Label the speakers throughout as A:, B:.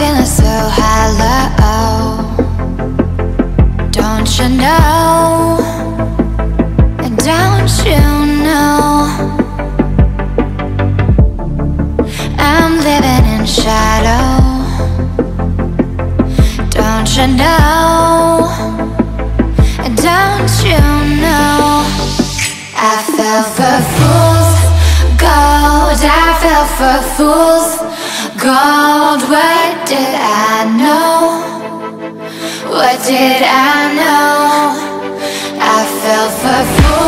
A: hello. Don't you know? Don't you know? I'm living in shadow. Don't you know? Don't you know? I fell for fools gold. I fell for fools gold. What did I know? What did I know? I fell for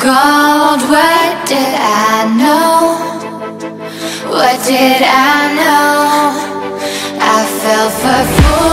A: Gold. what did I know? What did I know? I fell for fool